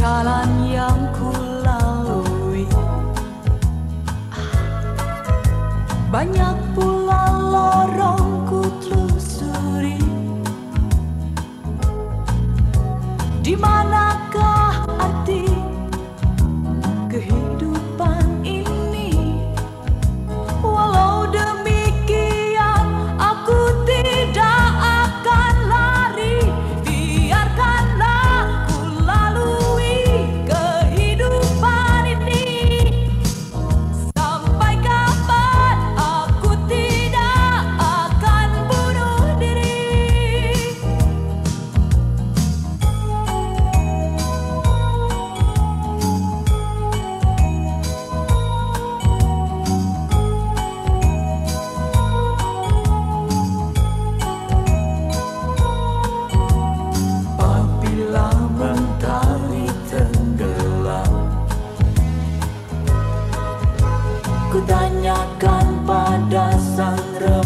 jalan yang ku lalui. Banyak rock.